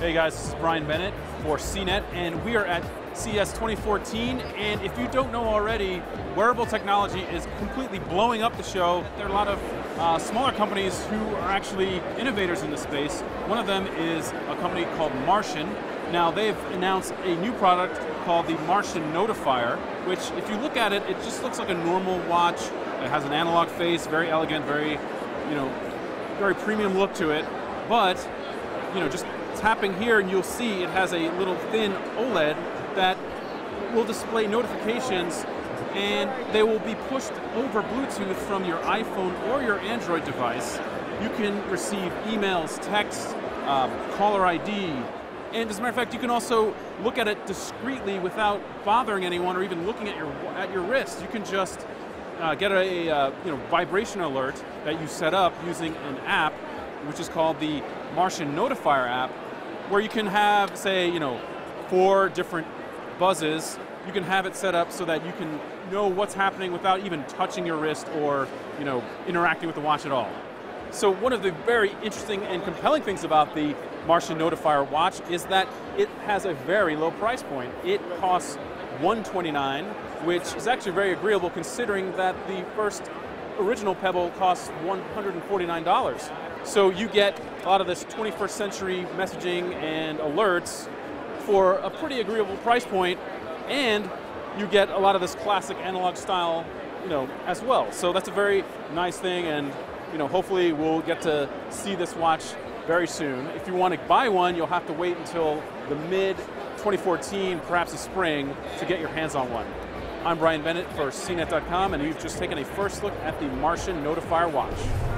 Hey guys, this is Brian Bennett for CNET, and we are at CES 2014. And if you don't know already, wearable technology is completely blowing up the show. There are a lot of uh, smaller companies who are actually innovators in the space. One of them is a company called Martian. Now they've announced a new product called the Martian Notifier, which if you look at it, it just looks like a normal watch. It has an analog face, very elegant, very, you know, very premium look to it. But, you know, just tapping here and you'll see it has a little thin OLED that will display notifications and they will be pushed over Bluetooth from your iPhone or your Android device. You can receive emails, texts, um, caller ID, and as a matter of fact, you can also look at it discreetly without bothering anyone or even looking at your at your wrist. You can just uh, get a uh, you know vibration alert that you set up using an app, which is called the Martian Notifier app, where you can have, say, you know, four different buzzes. You can have it set up so that you can know what's happening without even touching your wrist or, you know, interacting with the watch at all. So one of the very interesting and compelling things about the Martian Notifier watch is that it has a very low price point. It costs 129, which is actually very agreeable considering that the first original Pebble costs $149. So you get a lot of this 21st century messaging and alerts for a pretty agreeable price point, and you get a lot of this classic analog style, you know, as well. So that's a very nice thing, and you know, hopefully we'll get to see this watch very soon. If you want to buy one, you'll have to wait until the mid 2014, perhaps the spring, to get your hands on one. I'm Brian Bennett for CNET.com, and we've just taken a first look at the Martian Notifier watch.